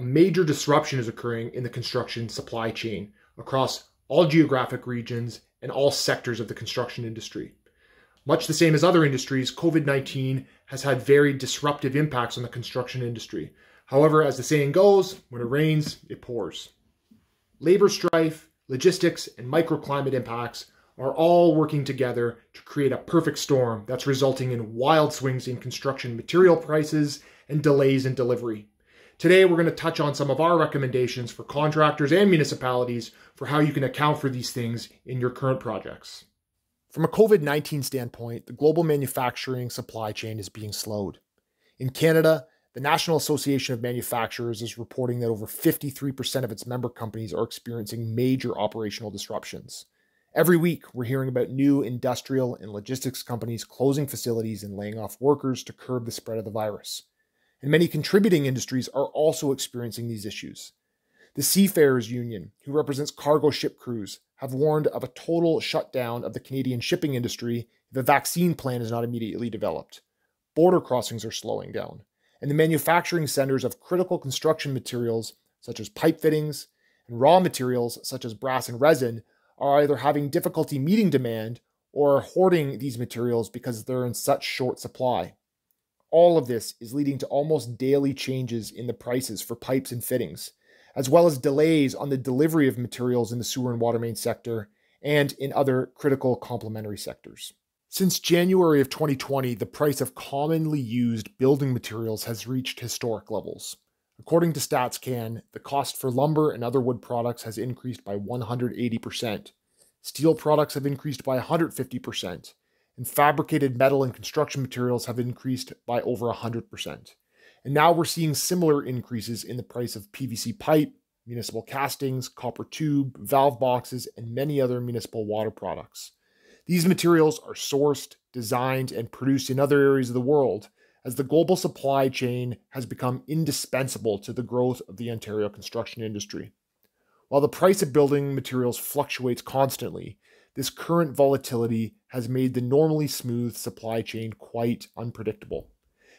a major disruption is occurring in the construction supply chain across all geographic regions and all sectors of the construction industry. Much the same as other industries, COVID 19 has had very disruptive impacts on the construction industry. However, as the saying goes, when it rains, it pours. Labor strife, logistics, and microclimate impacts are all working together to create a perfect storm that's resulting in wild swings in construction material prices and delays in delivery. Today, we're going to touch on some of our recommendations for contractors and municipalities for how you can account for these things in your current projects. From a COVID 19 standpoint, the global manufacturing supply chain is being slowed. In Canada, the National Association of Manufacturers is reporting that over 53% of its member companies are experiencing major operational disruptions. Every week, we're hearing about new industrial and logistics companies closing facilities and laying off workers to curb the spread of the virus and many contributing industries are also experiencing these issues. The Seafarers Union, who represents cargo ship crews, have warned of a total shutdown of the Canadian shipping industry if a vaccine plan is not immediately developed. Border crossings are slowing down, and the manufacturing centers of critical construction materials, such as pipe fittings, and raw materials, such as brass and resin, are either having difficulty meeting demand or are hoarding these materials because they're in such short supply. All of this is leading to almost daily changes in the prices for pipes and fittings, as well as delays on the delivery of materials in the sewer and water main sector and in other critical complementary sectors. Since January of 2020, the price of commonly used building materials has reached historic levels. According to StatsCan, the cost for lumber and other wood products has increased by 180%. Steel products have increased by 150%, and fabricated metal and construction materials have increased by over 100%. And now we're seeing similar increases in the price of PVC pipe, municipal castings, copper tube, valve boxes, and many other municipal water products. These materials are sourced, designed, and produced in other areas of the world as the global supply chain has become indispensable to the growth of the Ontario construction industry. While the price of building materials fluctuates constantly, this current volatility has made the normally smooth supply chain quite unpredictable.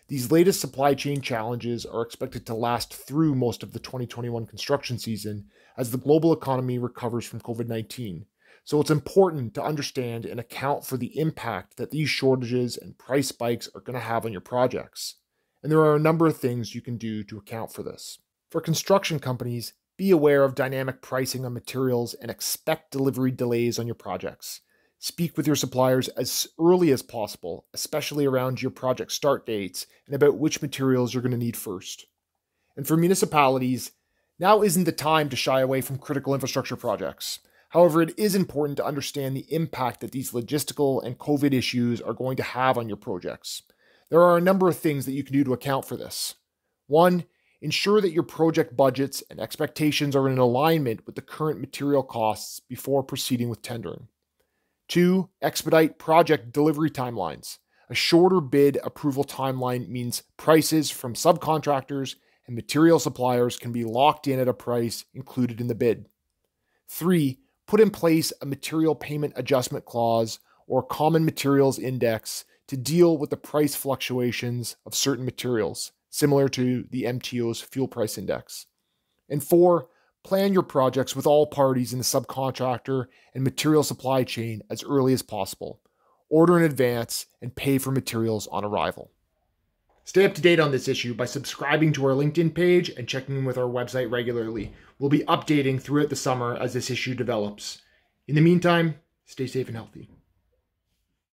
These latest supply chain challenges are expected to last through most of the 2021 construction season as the global economy recovers from COVID 19. So it's important to understand and account for the impact that these shortages and price spikes are going to have on your projects. And there are a number of things you can do to account for this. For construction companies, be aware of dynamic pricing on materials and expect delivery delays on your projects. Speak with your suppliers as early as possible, especially around your project start dates and about which materials you're going to need first. And for municipalities, now isn't the time to shy away from critical infrastructure projects. However, it is important to understand the impact that these logistical and COVID issues are going to have on your projects. There are a number of things that you can do to account for this. One, Ensure that your project budgets and expectations are in alignment with the current material costs before proceeding with tendering. Two, expedite project delivery timelines. A shorter bid approval timeline means prices from subcontractors and material suppliers can be locked in at a price included in the bid. Three, put in place a material payment adjustment clause or common materials index to deal with the price fluctuations of certain materials similar to the MTO's fuel price index. And four, plan your projects with all parties in the subcontractor and material supply chain as early as possible. Order in advance and pay for materials on arrival. Stay up to date on this issue by subscribing to our LinkedIn page and checking in with our website regularly. We'll be updating throughout the summer as this issue develops. In the meantime, stay safe and healthy.